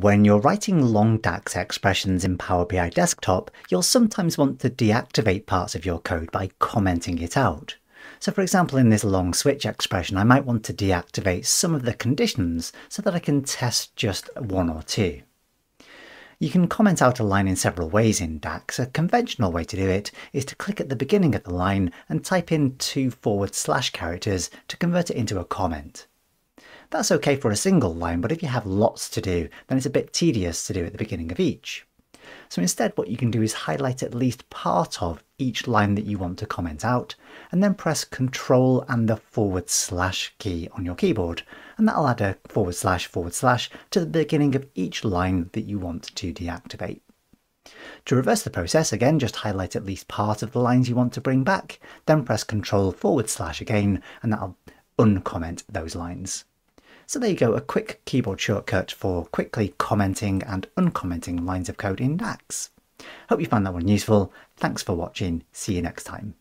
When you're writing long DAX expressions in Power BI Desktop, you'll sometimes want to deactivate parts of your code by commenting it out. So for example, in this long switch expression, I might want to deactivate some of the conditions so that I can test just one or two. You can comment out a line in several ways in DAX. A conventional way to do it is to click at the beginning of the line and type in two forward slash characters to convert it into a comment. That's okay for a single line, but if you have lots to do, then it's a bit tedious to do at the beginning of each. So instead what you can do is highlight at least part of each line that you want to comment out, and then press Control and the forward slash key on your keyboard, and that'll add a forward slash forward slash to the beginning of each line that you want to deactivate. To reverse the process, again, just highlight at least part of the lines you want to bring back, then press Control forward slash again, and that'll uncomment those lines. So there you go, a quick keyboard shortcut for quickly commenting and uncommenting lines of code in DAX. Hope you found that one useful. Thanks for watching. See you next time.